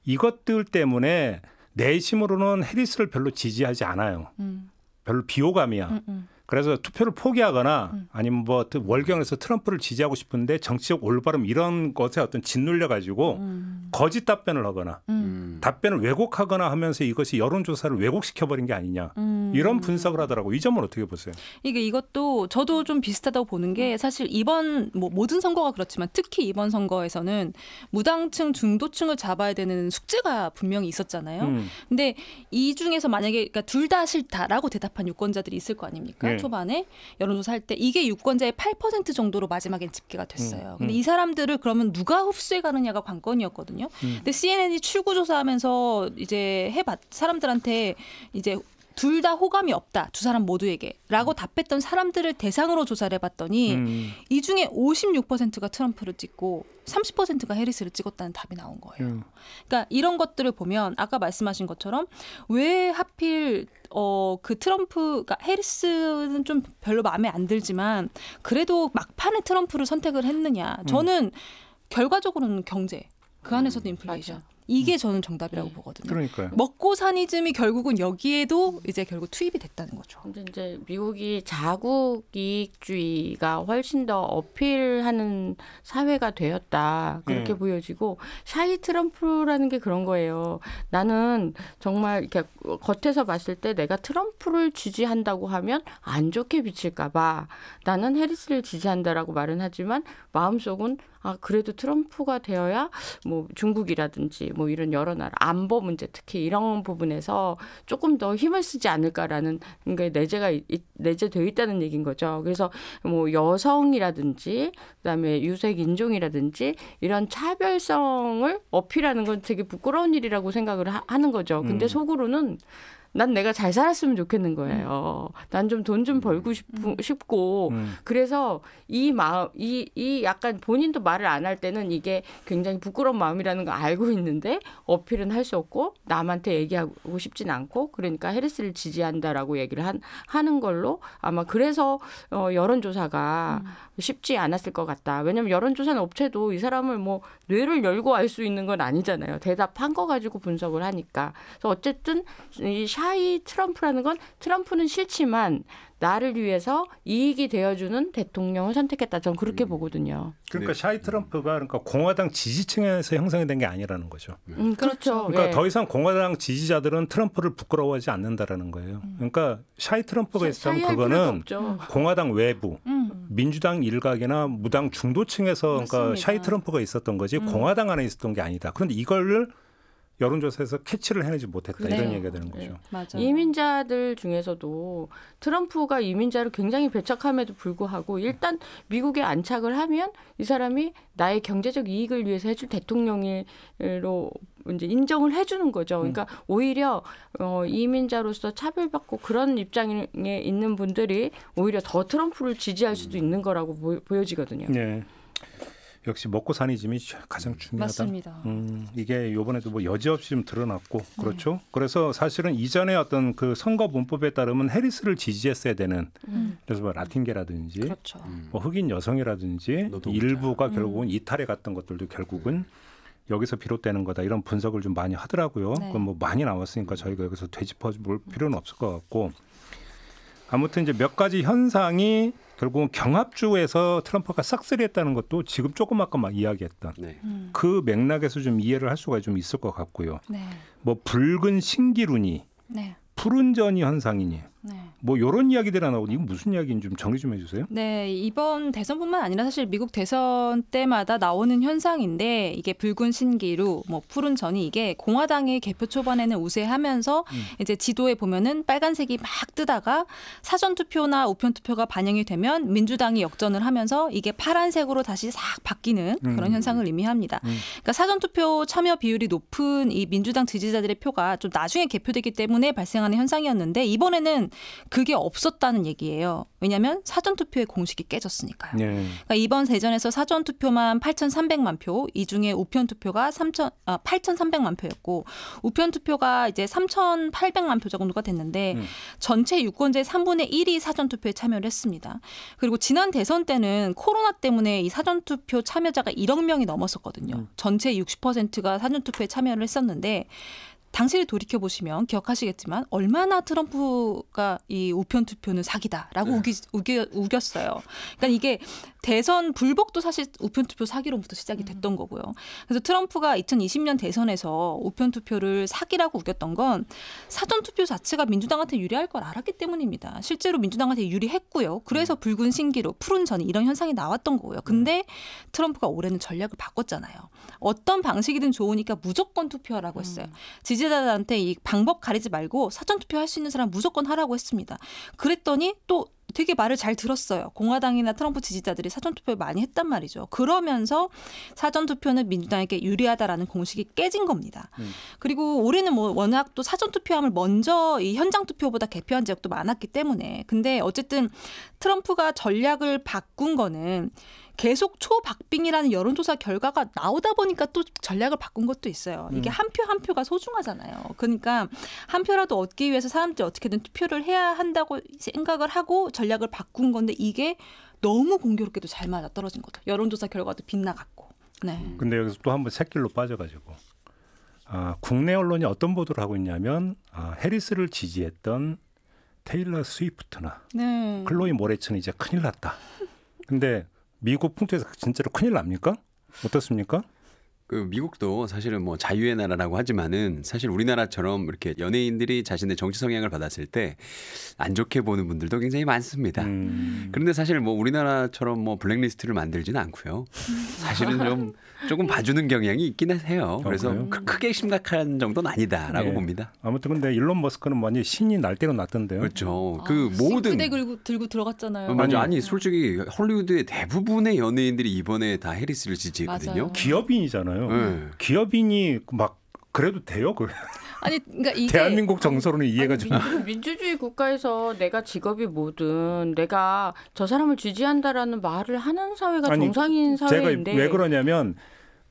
이것들 때문에 내심으로는 해리스를 별로 지지하지 않아요. 음. 별로 비호감이야. 음, 음. 그래서 투표를 포기하거나 음. 아니면 뭐 월경에서 트럼프를 지지하고 싶은데 정치적 올바름 이런 것에 어떤 짓눌려 가지고 음. 거짓 답변을 하거나 음. 답변을 왜곡하거나 하면서 이것이 여론조사를 왜곡시켜 버린 게 아니냐 음. 이런 분석을 하더라고 이 점은 어떻게 보세요? 이게 이것도 저도 좀 비슷하다고 보는 게 사실 이번 뭐 모든 선거가 그렇지만 특히 이번 선거에서는 무당층 중도층을 잡아야 되는 숙제가 분명히 있었잖아요. 음. 근데 이 중에서 만약에 그러니까 둘 다 싫다라고 대답한 유권자들이 있을 거 아닙니까? 네. 초반에 여론조사 할 때 이게 유권자의 8% 정도로 마지막엔 집계가 됐어요. 음, 근데 음. 이 사람들을 그러면 누가 흡수해 가느냐가 관건이었거든요. 음. 근데 CNN이 출구 조사하면서 이제 해봤 사람들한테 이제 둘 다 호감이 없다 두 사람 모두에게라고 답했던 사람들을 대상으로 조사를 해 봤더니 음. 이 중에 56%가 트럼프를 찍고 30%가 해리스를 찍었다는 답이 나온 거예요. 음. 그러니까 이런 것들을 보면 아까 말씀하신 것처럼 왜 하필 어 그 트럼프 그러니까 해리스는 좀 별로 마음에 안 들지만 그래도 막판에 트럼프를 선택을 했느냐? 저는 결과적으로는 경제 그 안에서도 인플레이션 이게 저는 정답이라고 네. 보거든요. 그러니까요. 먹고 사니즘이 결국은 여기에도 이제 결국 투입이 됐다는 거죠. 근데 이제 미국이 자국 이익주의가 훨씬 더 어필하는 사회가 되었다 그렇게 음. 보여지고 샤이 트럼프라는 게 그런 거예요. 나는 정말 이렇게 겉에서 봤을 때 내가 트럼프를 지지한다고 하면 안 좋게 비칠까봐 나는 해리스를 지지한다라고 말은 하지만 마음속은 아 그래도 트럼프가 되어야 뭐 중국이라든지 뭐 이런 여러 나라 안보 문제 특히 이런 부분에서 조금 더 힘을 쓰지 않을까라는 게 내재가 내재되어 있다는 얘기인 거죠. 그래서 뭐 여성이라든지 그다음에 유색 인종이라든지 이런 차별성을 어필하는 건 되게 부끄러운 일이라고 생각을 하, 는 거죠. 근데 음. 속으로는 난 내가 잘 살았으면 좋겠는 거예요. 난 좀 돈좀 벌고 싶, 싶고 음. 그래서 이 마음, 이, 이 약간 본인도 말을 안 할 때는 이게 굉장히 부끄러운 마음이라는 걸 알고 있는데 어필은 할 수 없고 남한테 얘기하고 싶진 않고 그러니까 해리스를 지지한다라고 얘기를 한, 하는 걸로 아마 그래서 어, 여론조사가 쉽지 않았을 것 같다. 왜냐하면 여론조사는 업체도 이 사람을 뭐 뇌를 열고 알 수 있는 건 아니잖아요. 대답한 거 가지고 분석을 하니까. 그래서 어쨌든 이샤 이 트럼프라는 건 트럼프는 싫지만 나를 위해서 이익이 되어주는 대통령을 선택했다. 저는 그렇게 보거든요. 그러니까 네. 샤이 트럼프가 그러니까 공화당 지지층에서 형성이 된 게 아니라는 거죠. 음, 그렇죠. 그러니까 예. 더 이상 공화당 지지자들은 트럼프를 부끄러워하지 않는다라는 거예요. 그러니까 shy 트럼프가 있으면 그거는. 공화당 외부, 음. 민주당 일각이나 무당 중도층에서 그러니까 맞습니다. shy 트럼프가 있었던 거지 음. 공화당 안에 있었던 게 아니다. 그런데 이걸 여론조사에서 캐치를 해내지 못했다 네. 이런 얘기가 되는 거죠. 맞아요. 이민자들 중에서도 트럼프가 이민자를 굉장히 배척함에도 불구하고 일단 미국에 안착을 하면 이 사람이 나의 경제적 이익을 위해서 해줄 대통령으로 이제 인정을 해주는 거죠. 그러니까 오히려 어, 이민자로서 차별받고 그런 입장에 있는 분들이 오히려 더 트럼프를 지지할 수도 있는 거라고 보, 보여지거든요. 네. 역시 먹고 사는 짐이 가장 중요하다. 맞습니다. 음, 이게 요번에도 뭐 여지없이 좀 드러났고 그렇죠. 그래서 사실은 이전에 어떤 그 선거 문법에 따르면 해리스를 지지했어야 되는 음. 그래서 뭐 라틴계라든지 그렇죠. 뭐 흑인 여성이라든지 노동자. 일부가 음. 결국은 이탈해 갔던 것들도 결국은 여기서 비롯되는 거다 이런 분석을 좀 많이 하더라고요. 네. 그건 뭐 많이 나왔으니까 저희가 여기서 되짚어 볼 필요는 없을 것 같고 아무튼 이제 몇 가지 현상이 결국은 경합주에서 트럼프가 싹쓸이했다는 것도 지금 조금 아까 막 이야기했던 네. 음. 그 맥락에서 좀 이해를 할 수가 좀 있을 것 같고요. 네. 뭐 붉은 신기루니 네. 푸른 전이 현상이니 네. 뭐 이런 이야기들이 나오고 이거 무슨 이야기인지 좀 정리 좀 해주세요. 네, 이번 대선뿐만 아니라 사실 미국 대선 때마다 나오는 현상인데 이게 붉은 신기루, 뭐 푸른 전이 이게 공화당이 개표 초반에는 우세하면서 음. 이제 지도에 보면은 빨간색이 막 뜨다가 사전 투표나 우편 투표가 반영이 되면 민주당이 역전을 하면서 이게 파란색으로 다시 싹 바뀌는 그런 음. 현상을 의미합니다. 음. 그러니까 사전 투표 참여 비율이 높은 이 민주당 지지자들의 표가 좀 나중에 개표되기 때문에 발생하는 현상이었는데 이번에는 그게 없었다는 얘기예요. 왜냐하면 사전 투표의 공식이 깨졌으니까요. 네. 그러니까 이번 대전에서 사전 투표만 8,300만 표, 이 중에 우편 투표가 3천 아, 8,300만 표였고 우편 투표가 이제 3,800만 표 정도가 됐는데 음. 전체 유권자의 3분의 1이 사전 투표에 참여를 했습니다. 그리고 지난 대선 때는 코로나 때문에 이 사전 투표 참여자가 1억 명이 넘었었거든요. 음. 전체 60%가 사전 투표에 참여를 했었는데 당시를 돌이켜 보시면 기억하시겠지만 얼마나 트럼프가 이 우편 투표는 사기다라고 네. 우기, 우겨, 우겼어요. 그러니까 이게 대선 불복도 사실 우편 투표 사기로부터 시작이 됐던 거고요. 그래서 트럼프가 2020년 대선에서 우편 투표를 사기라고 우겼던 건 사전 투표 자체가 민주당한테 유리할 걸 알았기 때문입니다. 실제로 민주당한테 유리했고요. 그래서 붉은 신기로 푸른 전이 이런 현상이 나왔던 거고요. 근데 트럼프가 올해는 전략을 바꿨잖아요. 어떤 방식이든 좋으니까 무조건 투표하라고 했어요. 지지 자들한테 이 방법 가리지 말고 사전 투표할 수 있는 사람 무조건 하라고 했습니다. 그랬더니 또 되게 말을 잘 들었어요. 공화당이나 트럼프 지지자들이 사전 투표를 많이 했단 말이죠. 그러면서 사전 투표는 민주당에게 유리하다라는 공식이 깨진 겁니다. 음. 그리고 올해는 뭐 워낙 또 사전 투표함을 먼저 이 현장 투표보다 개표한 지역도 많았기 때문에 근데 어쨌든 트럼프가 전략을 바꾼 거는 계속 초박빙이라는 여론조사 결과가 나오다 보니까 또 전략을 바꾼 것도 있어요. 이게 음. 한표한 표가 소중하잖아요. 그러니까 한 표라도 얻기 위해서 사람들이 어떻게든 투표를 해야 한다고 생각을 하고 전략을 바꾼 건데 이게 너무 공교롭게도 잘 맞아 떨어진 거죠. 여론조사 결과도 빗나갔고. 네. 근데 여기서 또 한번 새길로 빠져가지고 아, 국내 언론이 어떤 보도를 하고 있냐면 아, 해리스를 지지했던 테일러 스위프트나 네. 클로이 모레츠는 이제 큰일 났다. 근데 미국 풍토에서 진짜로 큰일 납니까? 어떻습니까? 그 미국도 사실은 뭐 자유의 나라라고 하지만은 사실 우리나라처럼 이렇게 연예인들이 자신의 정치 성향을 받았을 때 안 좋게 보는 분들도 굉장히 많습니다. 음, 그런데 사실 뭐 우리나라처럼 뭐 블랙리스트를 만들지는 않고요. 사실은 좀 조금 봐주는 경향이 있기는 해요. 그래서 그래요? 크- 크게 심각한 정도는 아니다라고 네. 봅니다. 아무튼 근데 일론 머스크는 완전 신이 날대로 났던데요. 그렇죠. 아, 그 모든 들고, 들고 들어갔잖아요. 어, 맞아. 아니, 아니 솔직히 헐리우드의 대부분의 연예인들이 이번에 다 해리스를 지지했거든요. 맞아요. 기업인이잖아요. 네. 기업인이 막 그래도 돼요? 그 아니 그러니까 이게 대한민국 정서로는 이해가 좀 민주, 민주주의 국가에서 내가 직업이 뭐든 내가 저 사람을 지지한다라는 말을 하는 사회가 아니, 정상인 제가 사회인데 왜 그러냐면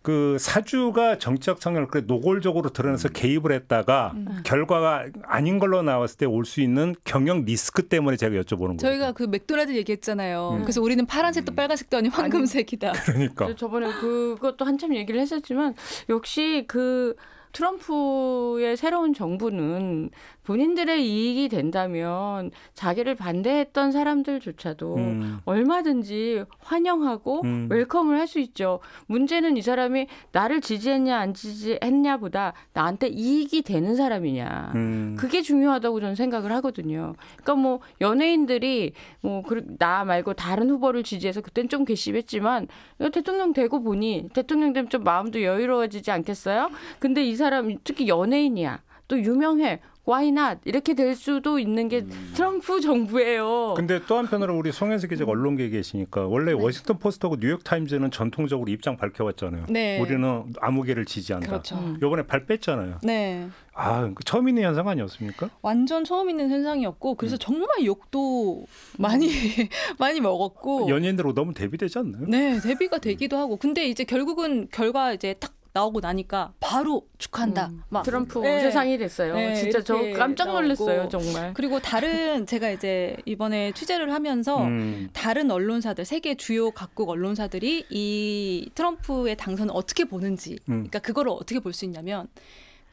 그 사주가 정치적 성향을 그래 노골적으로 드러내서 개입을 했다가 음. 결과가 아닌 걸로 나왔을 때 올 수 있는 경영 리스크 때문에 제가 여쭤보는 거예요. 저희가 그 맥도날드 얘기했잖아요. 음. 그래서 우리는 파란색도 음. 빨간색도 아닌 황금색이다. (laughs) 그러니까 그래서 저번에 그것도 한참 얘기를 했었지만 역시 그 트럼프의 새로운 정부는 본인들의 이익이 된다면 자기를 반대했던 사람들조차도 음. 얼마든지 환영하고 음. 웰컴을 할 수 있죠. 문제는 이 사람이 나를 지지했냐 안 지지했냐보다 나한테 이익이 되는 사람이냐. 음. 그게 중요하다고 저는 생각을 하거든요. 그러니까 뭐 연예인들이 뭐 나 말고 다른 후보를 지지해서 그땐 좀 괘씸했지만 대통령 되고 보니 대통령 되면 좀 마음도 여유로워지지 않겠어요? 근데 이 사람 특히 연예인이야. 또 유명해. Why not? 이렇게 될 수도 있는 게 트럼프 정부예요. 근데 또 한편으로 우리 송현석 기자가 언론계에 계시니까 원래 워싱턴 포스트하고 뉴욕 타임즈는 전통적으로 입장 밝혀왔잖아요. 네. 우리는 아무개를 지지한다. 그렇죠. 음. 요번에 발 뺐잖아요. 네. 아, 그 처음 있는 현상 아니었습니까? 완전 처음 있는 현상이었고 그래서 정말 욕도 많이 (laughs) 많이 먹었고 연예인들 너무 대비되지 않나요? 네 대비가 되기도 하고 근데 이제 결국은 결과 이제 딱 나오고 나니까 바로 축한다 음. 막 트럼프 네. 세상이 됐어요. 네, 진짜 저 깜짝 놀랐어요, 나오고. 정말. 그리고 다른 (laughs) 제가 이제 이번에 취재를 하면서 음. 다른 언론사들 세계 주요 각국 언론사들이 이 트럼프의 당선을 어떻게 보는지 음. 그러니까 그거를 어떻게 볼 수 있냐면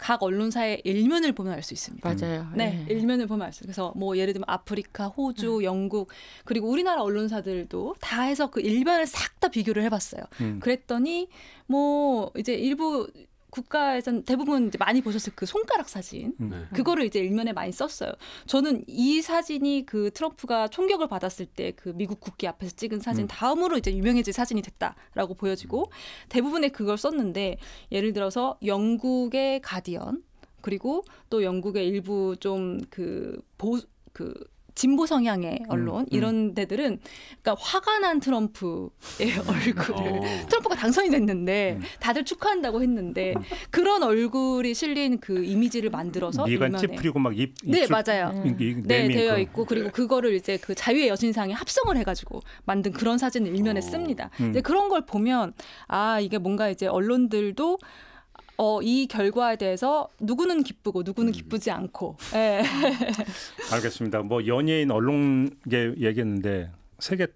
각 언론사의 일면을 보면 알 수 있습니다. 맞아요. 네, 일면을 보면 알 수. 있어요. 그래서 뭐 예를 들면 아프리카, 호주, 영국 그리고 우리나라 언론사들도 다 해서 그 일면을 싹 다 비교를 해봤어요. 음. 그랬더니 뭐 이제 일부 국가에선 대부분 이제 많이 보셨을 그 손가락 사진 음. 네. 그거를 이제 일면에 많이 썼어요. 저는 이 사진이 그 트럼프가 총격을 받았을 때 그 미국 국기 앞에서 찍은 사진 음. 다음으로 이제 유명해진 사진이 됐다라고 보여지고 대부분의 그걸 썼는데 예를 들어서 영국의 가디언 그리고 또 영국의 일부 좀그 보그 진보 성향의 언론 음. 이런 데들은 그러니까 화가 난 트럼프의 (laughs) 얼굴을 어. 트럼프가 당선이 됐는데 음. 다들 축하한다고 했는데 그런 얼굴이 실린 그 이미지를 만들어서 미간 찌푸리고 막 입, 네 맞아요. 음. 이- 이네 내밀 되어 그- 있고 그리고 그거를 이제 그 자유의 여신상에 합성을 해 가지고 만든 그런 사진을 일면에 어. 씁니다. 음. 이제 그런 걸 보면 아 이게 뭔가 이제 언론들도 어, 이 결과에 대해서 누구는 기쁘고 누구는 기쁘지 않고 예. 알겠습니다. 뭐 연예인 언론계 얘기했는데 세계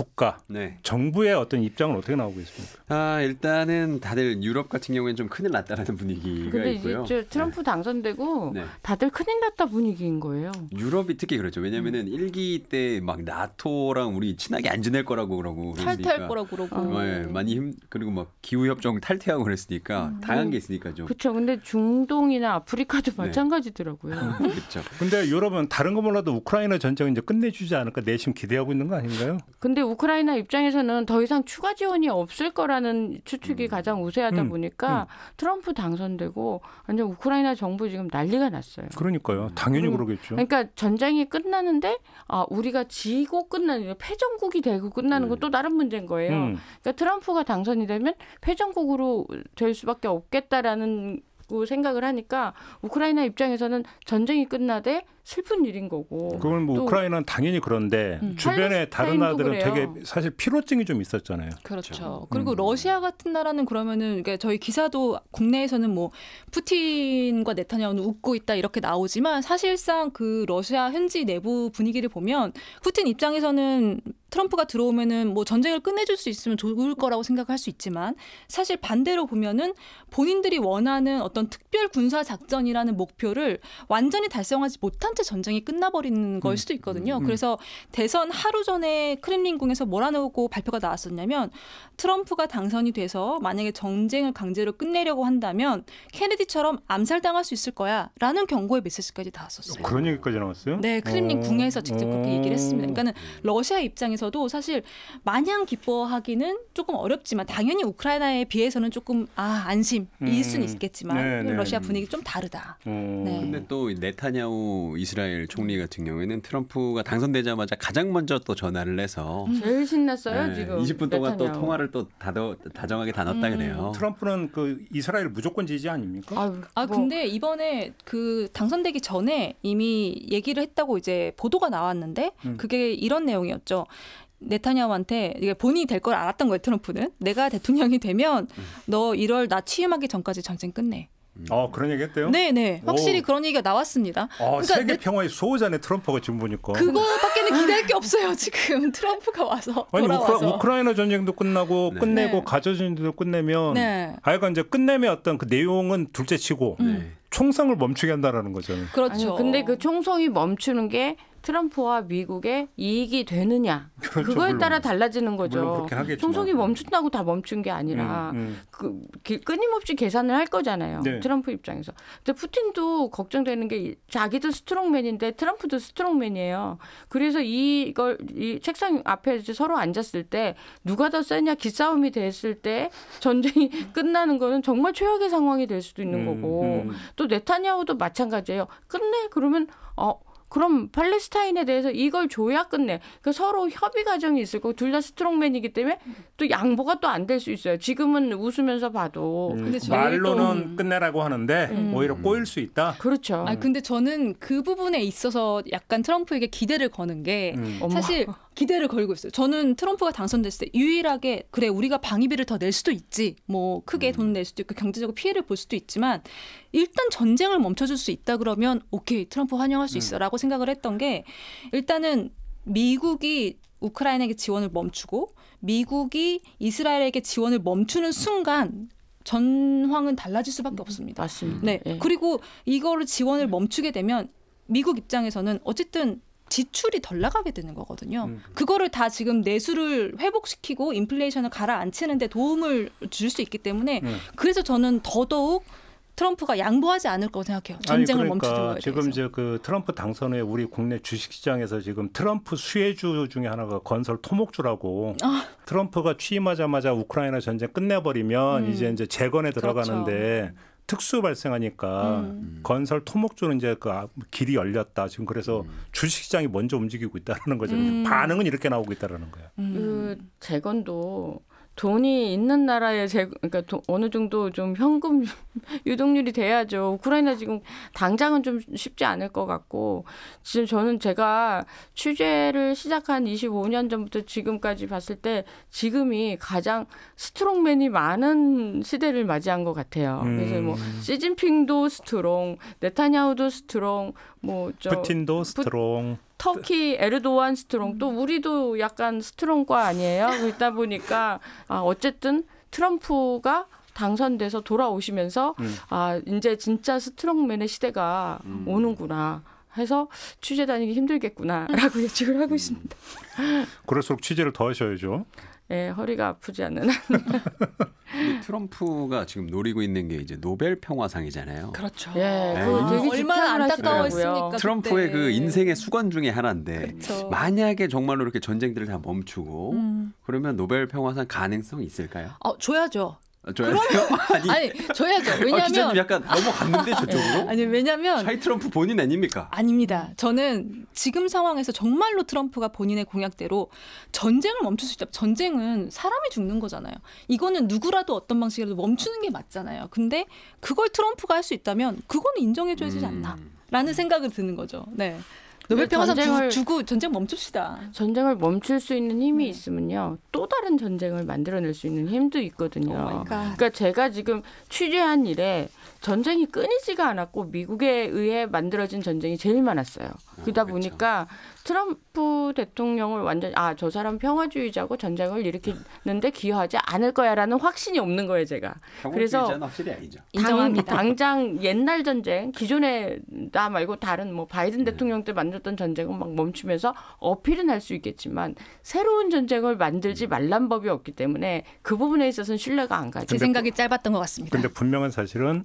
국가 네. 정부의 어떤 입장은 어떻게 나오고 있습니까? 아 일단은 다들 유럽 같은 경우에는 좀 큰일 났다라는 분위기가 근데 있고요. 이제 저 트럼프 당선되고 네. 다들 큰일 났다 분위기인 거예요. 유럽이 특히 그렇죠. 음. 왜냐면은 일기 때 막 나토랑 우리 친하게 안 지낼 거라고 그러고 탈퇴할. 거라고 그러고 어. 네, 많이 힘 그리고 막 기후 협정 탈퇴하고 그랬으니까 음. 다양한 게 있으니까 좀 그렇죠. 근데 중동이나 아프리카도 네. 마찬가지더라고요. (laughs) 그렇죠. 근데 유럽은 다른 거 몰라도 우크라이나 전쟁 이제 끝내주지 않을까 내심 기대하고 있는 거 아닌가요? 근데 우크라이나 입장에서는 더 이상 추가 지원이 없을 거라는 추측이 음. 가장 우세하다 음, 보니까 트럼프 당선되고 완전 우크라이나 정부 지금 난리가 났어요. 그러니까요. 당연히 그리고- 그러겠죠. 그러니까 전쟁이 끝나는데 아 우리가 지고 끝나는 패전국이 되고 끝나는 건 또 다른 문제인 거예요. 음. 그러니까 트럼프가 당선이 되면 패전국으로 될 수밖에 없겠다라는 그 생각을 하니까 우크라이나 입장에서는 전쟁이 끝나되 슬픈 일인 거고. 그건 뭐 또- 우크라이나는 당연히 그런데 음. 주변에 다른 나라들은 되게 그래요. 사실 피로증이 좀 있었잖아요. 그렇죠. 그리고 음. 러시아 같은 나라는 그러면은 그러니까 저희 기사도 국내에서는 뭐 푸틴과 네타냐후는 웃고 있다 이렇게 나오지만 사실상 그 러시아 현지 내부 분위기를 보면 푸틴 입장에서는 트럼프가 들어오면은 뭐 전쟁을 끝내줄 수 있으면 좋을 거라고 생각할 수 있지만 사실 반대로 보면은 본인들이 원하는 어떤 특별 군사 작전이라는 목표를 완전히 달성하지 못한 채 전쟁이 끝나버리는 걸 수도 있거든요. 음. 그래서 대선 하루 전에 크렘린궁에서 뭐라고 발표가 나왔었냐면 트럼프가 당선이 돼서 만약에 전쟁을 강제로 끝내려고 한다면 케네디처럼 암살당할 수 있을 거야라는 경고의 메시지까지 나왔었어요. 그런 얘기까지 나왔어요? 네, 크렘린 어. 궁에서 직접 그렇게 얘기를 했습니다. 그러니까는 러시아 입장에서도 사실 마냥 기뻐하기는 조금 어렵지만 당연히 우크라이나에 비해서는 조금 아 안심일 음. 수는 있겠지만 네, 네. 러시아 분위기 좀 다르다. 어. 네. 근데 또 네타냐후 이스라엘 총리 같은 경우에는 트럼프가 당선되자마자 가장 먼저 또 전화를 해서 제일 신났어요 네, 지금. 20분 동안 또. 통화를 또 다더, 다정하게 나눴다 음. 그래요. 트럼프는 그 이스라엘 무조건 지지 아닙니까? 아 뭐, 근데 이번에 그 당선되기 전에 이미 얘기를 했다고 이제 보도가 나왔는데 음. 그게 이런 내용이었죠. 네타냐후한테 이게 본인이 될 걸 알았던 거예요 트럼프는 내가 대통령이 되면 너 1월 나 취임하기 전까지 전쟁 끝내 어 그런 얘기 했대요. 네네 확실히 오. 그런 얘기가 나왔습니다. 어, 그러니까 세계 내- 평화의 수호자네 트럼프가 지금 보니까. 그거밖에는 기대할 게 없어요 지금 (laughs) 트럼프가 와서 아니 돌아와서. 우크라, 이나 전쟁도 끝나고 네. 끝내고 네. 가져진도 끝내면 네. 아이가 이제 끝내면 어떤 그 내용은 둘째치고 네. 총성을 멈추게 한다라는 거잖아요. 그렇죠. 아니, 근데 그 총성이 멈추는 게 트럼프와 미국의 이익이 되느냐 (laughs) 그렇죠, 그거에 물론. 따라 달라지는 거죠. 총성이 멈춘다고 다 멈춘 게 아니라 음, 음. 그 기- 끊임없이 계산을 할 거잖아요. 네. 트럼프 입장에서. 근데 푸틴도 걱정되는 게 이- 자기도 strongman인데 트럼프도 strongman이에요. 그래서 이걸 이 책상 앞에 서로 앉았을 때 누가 더 세냐 기싸움이 됐을 때 전쟁이 (laughs) 끝나는 거는 정말 최악의 상황이 될 수도 있는 음, 거고 음. 또 네타냐후도 마찬가지예요. 끝내 그러면 어 그럼 팔레스타인에 대해서 이걸 줘야 끝내. 그 서로 협의 과정이 있을 거고 둘 다 스트롱맨이기 때문에 또 양보가 또 안 될 수 있어요. 지금은 웃으면서 봐도 음, 말로는 또- 끝내라고 하는데 음. 오히려 꼬일 수 있다. 그렇죠. 아 근데 저는 그 부분에 있어서 약간 트럼프에게 기대를 거는 게 음. 사실 기대를 걸고 있어요. 저는 트럼프가 당선됐을 때 유일하게 그래 우리가 방위비를 더 낼 수도 있지. 뭐 크게 돈 낼 수도 있고 경제적으로 피해를 볼 수도 있지만 일단 전쟁을 멈춰줄 수 있다 그러면 오케이 트럼프 환영할 수 있어라고 생각을 했던 게 일단은 미국이 우크라이나에게 지원을 멈추고 미국이 이스라엘에게 지원을 멈추는 순간 전황은 달라질 수밖에 없습니다. 맞습니다. 네. 예. 그리고 이거를 지원을 멈추게 되면 미국 입장에서는 어쨌든 지출이 덜 나가게 되는 거거든요. 음. 그거를 다 지금 내수를 회복시키고 인플레이션을 가라앉히는데 도움을 줄 수 있기 때문에 음. 그래서 저는 더더욱 트럼프가 양보하지 않을 거라고 생각해요. 전쟁을 아니, 멈추는 그러니까 거에 지금 대해서. 이제 그 트럼프 당선 후에 우리 국내 주식시장에서 지금 트럼프 수혜주 중에 하나가 건설 토목주라고 아. 트럼프가 취임하자마자 우크라이나 전쟁 끝내버리면 음. 이제 이제 재건에 들어가는데 특수 발생하니까 음. 건설 토목주는 이제 그 아- 길이 열렸다 지금 그래서 주식시장이 먼저 움직이고 있다는 거죠. 음. 반응은 이렇게 나오고 있다는 거예요. 음. 그 재건도 돈이 있는 나라에 재 그러니까 도- 어느 정도 좀 현금 (laughs) 유동률이 돼야죠. 우크라이나 지금 당장은 좀 쉽지 않을 것 같고 지금 저는 제가 취재를 시작한 25년 전부터 지금까지 봤을 때 지금이 가장 strongman이 많은 시대를 맞이한 것 같아요. 그래서 뭐 음. 시진핑도 strong, 네타냐후도 strong, 뭐 저 푸틴도 strong. 터키 에르도안 strong 또 우리도 약간 strong과 아니에요. 그러다 보니까 아 어쨌든 트럼프가 당선돼서 돌아오시면서 음. 아 이제 진짜 strongman의 시대가 오는구나 해서 취재 다니기 힘들겠구나라고 (laughs) 예측을 하고 있습니다. 그럴수록 취재를 더 하셔야죠. 예, 허리가 아프지 않는 트럼프가 지금 노리고 있는 게 이제 노벨 평화상이잖아요. 그렇죠. 예, 네. 되게 얼마나? 하시더라고요. 트럼프의 그때. 그 인생의 숙원 중에 하나인데 그렇죠. 만약에 정말로 이렇게 전쟁들을 다 멈추고 음. 그러면 노벨 평화상 가능성 있을까요? 어, 줘야죠. 아, 줘야요? (laughs) 아니, 아니, 줘야죠. 아, 왜냐면 약간 넘어갔는데 저쪽으로? 아니 왜냐면 샤이 트럼프 본인 아닙니까? 아닙니다. 저는 지금 상황에서 정말로 트럼프가 본인의 공약대로 전쟁을 멈출 수 있다. 전쟁은 사람이 죽는 거잖아요. 이거는 누구라도 어떤 방식이라도 멈추는 게 맞잖아요. 근데 그걸 트럼프가 할 수 있다면 그거는 인정해줘야 되지 않나? 음. 라는 생각이 드는 거죠. 네. 노벨 근데 평화상 전쟁을- 주, 고 전쟁 멈춥시다. 전쟁을 멈출 수 있는 힘이 네. 있으면요 또 다른 전쟁을 만들어낼 수 있는 힘도 있거든요. 갓. 그러니까 제가 지금 취재한 일에 전쟁이 끊이지가 않았고 미국에 의해 만들어진 전쟁이 제일 많았어요. 그러다 그렇죠. 보니까 트럼프 대통령을 완전 아 저 사람 평화주의자고 전쟁을 일으키는데 기여하지 않을 거야라는 확신이 없는 거예요 제가. 그래서 확실히 아니죠. 인정합니다. 당, 장 옛날 전쟁 기존에 나 말고 다른 뭐 바이든 네. 대통령 때 만들었던 전쟁은 막 멈추면서 어필은 할 수 있겠지만 새로운 전쟁을 만들지 말란 법이 없기 때문에 그 부분에 있어서는 신뢰가 안 가죠. 제 생각이 짧았던 것 같습니다. 근데 분명한 사실은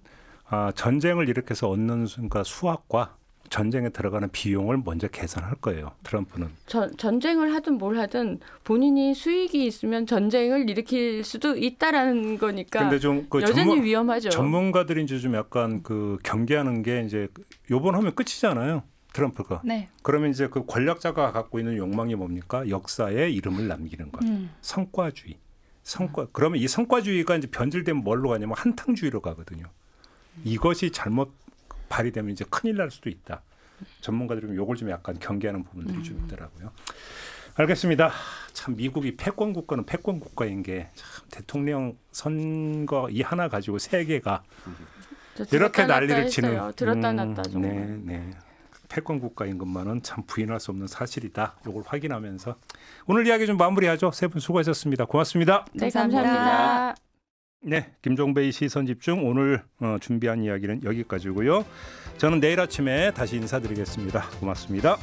아, 전쟁을 일으켜서 얻는 순간 수확과 전쟁에 들어가는 비용을 먼저 계산할 거예요. 트럼프는. 전, 전쟁을 하든 뭘 하든 본인이 수익이 있으면 전쟁을 일으킬 수도 있다라는 거니까 근데 좀그 여전히 전문, 위험하죠. 전문가들이 이제 좀 약간 그 경계하는 게 이제 요번 하면 끝이잖아요. 트럼프가. 네. 그러면 이제 그 권력자가 갖고 있는 욕망이 뭡니까? 역사에 이름을 남기는 것. 음. 성과주의. 성과. 그러면 이 성과주의가 이제 변질되면 뭘로 가냐면 한탕주의로 가거든요. 이것이 잘못 발휘되면 이제 큰일 날 수도 있다. 전문가들이 좀 요걸 좀 약간 경계하는 부분들이 좀 있더라고요. 알겠습니다. 참 미국이 패권 국가는 패권 국가인 게 참 대통령 선거 이 하나 가지고 세계가 저 이렇게 난리를 치는. 들었다 음, 놨다 정말. 네, 네. 패권 국가인 것만은 참 부인할 수 없는 사실이다. 이걸 확인하면서 오늘 이야기 좀 마무리하죠. 세 분 수고하셨습니다. 고맙습니다. 네, 감사합니다. 감사합니다. 네, 김종배의 시선 집중 오늘 어, 준비한 이야기는 여기까지고요. 저는 내일 아침에 다시 인사드리겠습니다. 고맙습니다.